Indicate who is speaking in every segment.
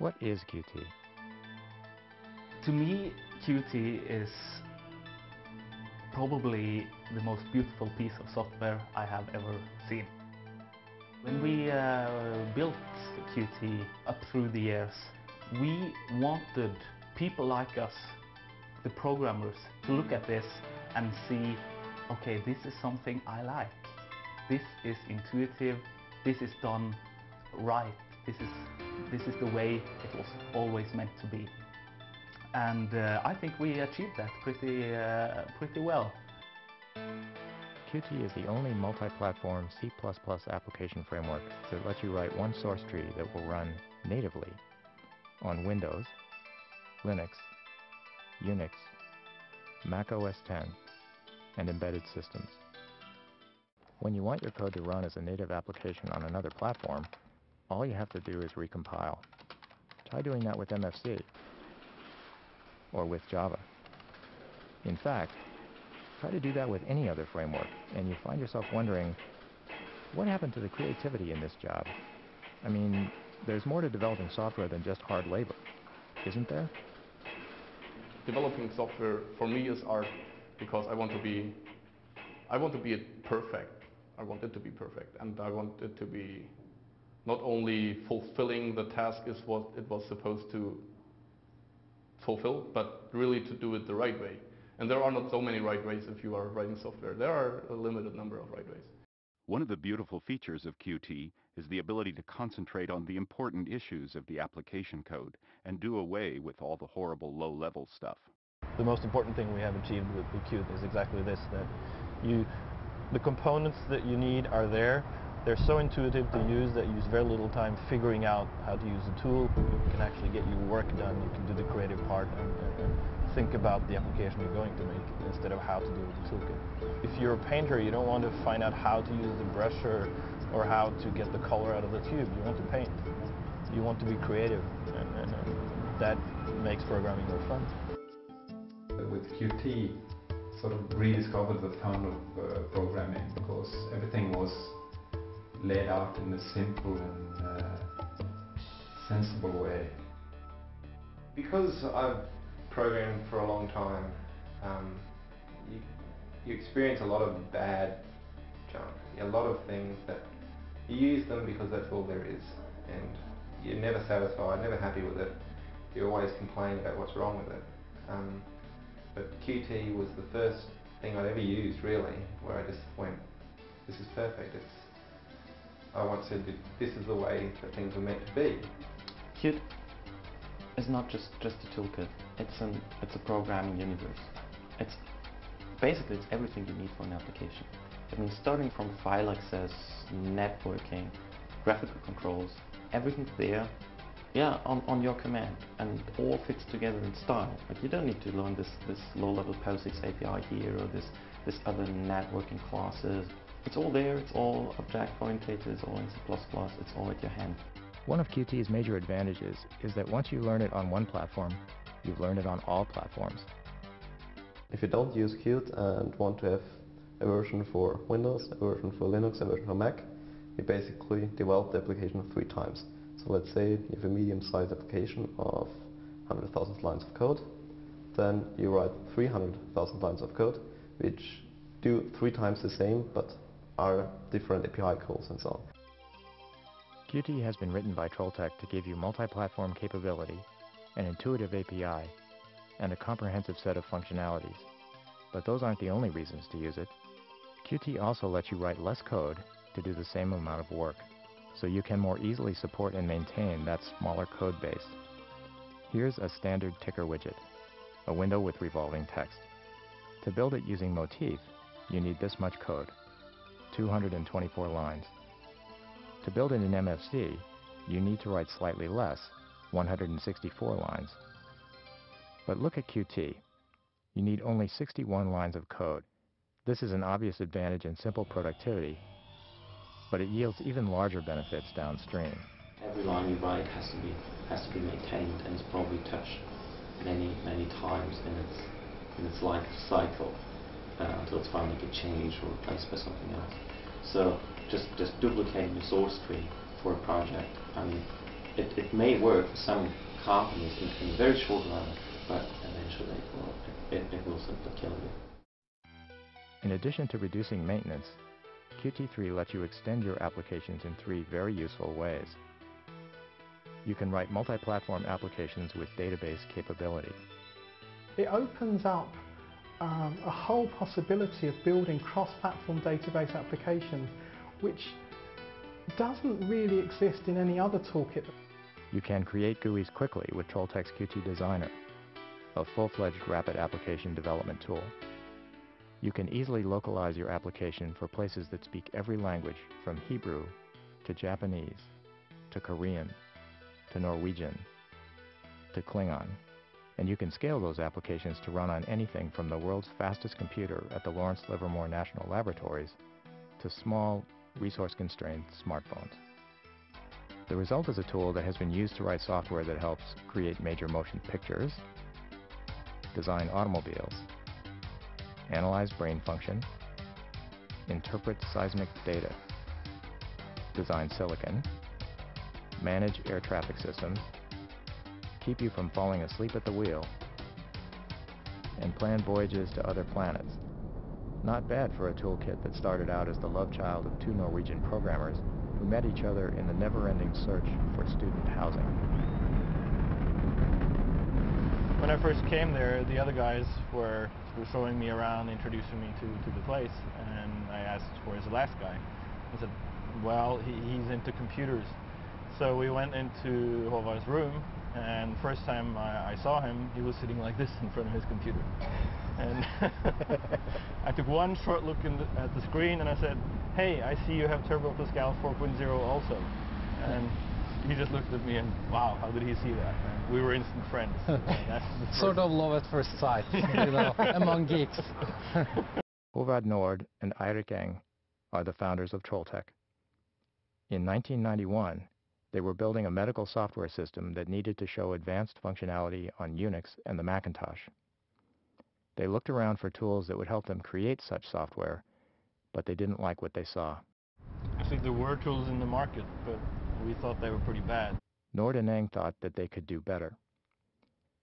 Speaker 1: What is Qt?
Speaker 2: To me, Qt is probably the most beautiful piece of software I have ever seen. When we uh, built Qt up through the years, we wanted people like us, the programmers, to look at this and see, okay, this is something I like. This is intuitive, this is done right, this is, this is the way it was always meant to be. And uh, I think we achieved that pretty, uh, pretty well.
Speaker 1: Qt is the only multi-platform C++ application framework that lets you write one source tree that will run natively on Windows, Linux, Unix, Mac OS X, and embedded systems. When you want your code to run as a native application on another platform, all you have to do is recompile. Try doing that with MFC or with Java. In fact, try to do that with any other framework, and you find yourself wondering, what happened to the creativity in this job? I mean, there's more to developing software than just hard labor, isn't there?
Speaker 3: Developing software for me is art because I want to be I want to be perfect. I want it to be perfect and I want it to be not only fulfilling the task is what it was supposed to fulfill, but really to do it the right way. And there are not so many right ways if you are writing software. There are a limited number of right ways.
Speaker 4: One of the beautiful features of Qt is the ability to concentrate on the important issues of the application code and do away with all the horrible low-level stuff.
Speaker 5: The most important thing we have achieved with, with Qt is exactly this, that you, the components that you need are there. They're so intuitive to use that you use very little time figuring out how to use the tool. It can actually get your work done. You can do the creative part and, and, and think about the application you're going to make instead of how to do with the toolkit. If you're a painter, you don't want to find out how to use the brush or, or how to get the color out of the tube. You want to paint. You want to be creative, and, and, and that makes programming more fun.
Speaker 6: With Qt, sort of rediscovered the fun of uh, programming because everything was laid out in a simple and uh, sensible way.
Speaker 7: Because I've programmed for a long time, um, you, you experience a lot of bad junk, a lot of things that you use them because that's all there is and you're never satisfied, never happy with it. You always complain about what's wrong with it. Um, but Qt was the first thing I'd ever used really where I just went, this is perfect. It's, I said that this is the way that things are meant to be.
Speaker 8: Qt is not just, just a toolkit. It's an it's a programming universe. It's basically it's everything you need for an application. I mean starting from file access, networking, graphical controls, everything's there yeah, on, on your command and all fits together in style. Like you don't need to learn this, this low-level POSIX API here or this, this other networking classes. It's all there, it's all object-oriented, it's all in C++, it's all at your hand.
Speaker 1: One of Qt's major advantages is that once you learn it on one platform, you've learned it on all platforms.
Speaker 9: If you don't use Qt and want to have a version for Windows, a version for Linux, a version for Mac, you basically develop the application three times. So let's say you have a medium-sized application of 100,000 lines of code, then you write 300,000 lines of code, which do three times the same, but are different API calls and so on.
Speaker 1: Qt has been written by Trolltech to give you multi-platform capability, an intuitive API, and a comprehensive set of functionalities. But those aren't the only reasons to use it. Qt also lets you write less code to do the same amount of work, so you can more easily support and maintain that smaller code base. Here's a standard ticker widget, a window with revolving text. To build it using Motif, you need this much code, 224 lines. To build in an MFC, you need to write slightly less, 164 lines. But look at Qt. You need only 61 lines of code. This is an obvious advantage in simple productivity, but it yields even larger benefits downstream.
Speaker 8: Every line you write has to be has to be maintained and is probably touched many many times in its in its life cycle uh, until it's finally get changed or replaced by something else. So just just duplicating the source tree for a project, I mean, it, it may work for some companies in, in a very short run, but eventually it will, it, it will simply kill you.
Speaker 1: In addition to reducing maintenance, Qt3 lets you extend your applications in three very useful ways. You can write multi-platform applications with database capability.
Speaker 10: It opens up um, a whole possibility of building cross-platform database applications which doesn't really exist in any other toolkit.
Speaker 1: You can create GUIs quickly with Trolltech's Qt Designer, a full-fledged rapid application development tool. You can easily localize your application for places that speak every language from Hebrew to Japanese to Korean to Norwegian to Klingon. And you can scale those applications to run on anything from the world's fastest computer at the Lawrence Livermore National Laboratories to small, resource-constrained smartphones. The result is a tool that has been used to write software that helps create major motion pictures, design automobiles, analyze brain function, interpret seismic data, design silicon, manage air traffic systems, keep you from falling asleep at the wheel, and plan voyages to other planets. Not bad for a toolkit that started out as the love child of two Norwegian programmers who met each other in the never-ending search for student housing.
Speaker 5: When I first came there, the other guys were, were showing me around, introducing me to, to the place, and I asked, where's the last guy? He said, well, he, he's into computers. So we went into Håvard's room, and first time I, I, saw him, he was sitting like this in front of his computer. And I took one short look the, at the screen, and I said, hey, I see you have Turbo Pascal 4.0 also. And he just looked at me and, wow, how did he see that? And we were instant friends.
Speaker 11: sort of love at first sight, you know, among geeks.
Speaker 1: Håvard Nord and Eirik Eng are the founders of Trolltech. In 1991, they were building a medical software system that needed to show advanced functionality on Unix and the Macintosh. They looked around for tools that would help them create such software, but they didn't like what they saw.
Speaker 5: I think there were tools in the market, but we thought they were pretty bad.
Speaker 1: Nord and Eng thought that they could do better.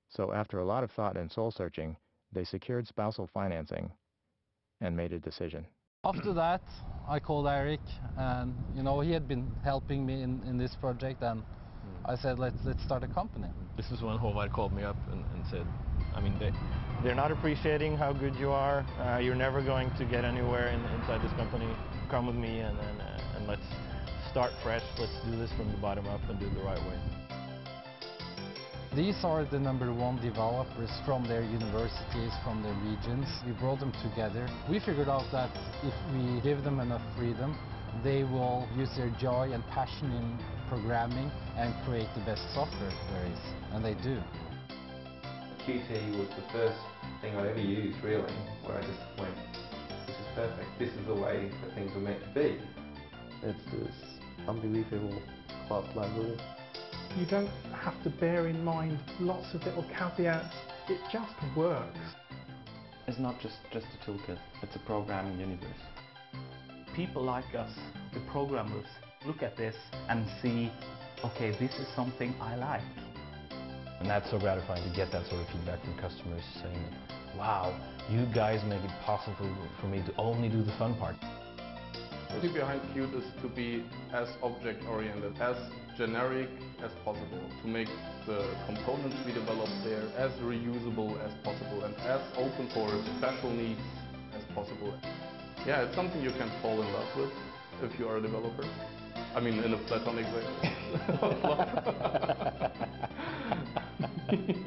Speaker 1: So after a lot of thought and soul-searching, they secured spousal financing and made a decision.
Speaker 11: After that, I called Eirik, and you know he had been helping me in, in this project, and I said, let's let's start a company.
Speaker 5: This is when Håvard called me up and, and said, I mean, they, they're not appreciating how good you are. Uh, you're never going to get anywhere in, inside this company. Come with me and, and, uh, and let's start fresh. Let's do this from the bottom up and do it the right way.
Speaker 11: These are the number one developers from their universities, from their regions. We brought them together. We figured out that if we give them enough freedom, they will use their joy and passion in programming and create the best software there is, and they do.
Speaker 7: Qt was the first thing I ever used, really, where I just went, this is perfect, this is the way that things were meant to be.
Speaker 9: It's this unbelievable cloud library
Speaker 10: you don't have to bear in mind lots of little caveats. It just works.
Speaker 8: It's not just, just a toolkit, it's a programming universe.
Speaker 2: People like us, the programmers, look at this and see, okay, this is something I like.
Speaker 5: And that's so gratifying to get that sort of feedback from customers saying, wow, you guys make it possible for me to only do the fun part.
Speaker 3: The idea behind Qt is to be as object-oriented, as generic as possible, to make the components we develop there as reusable as possible and as open for special needs as possible. Yeah, it's something you can fall in love with if you are a developer. I mean, in a platonic way.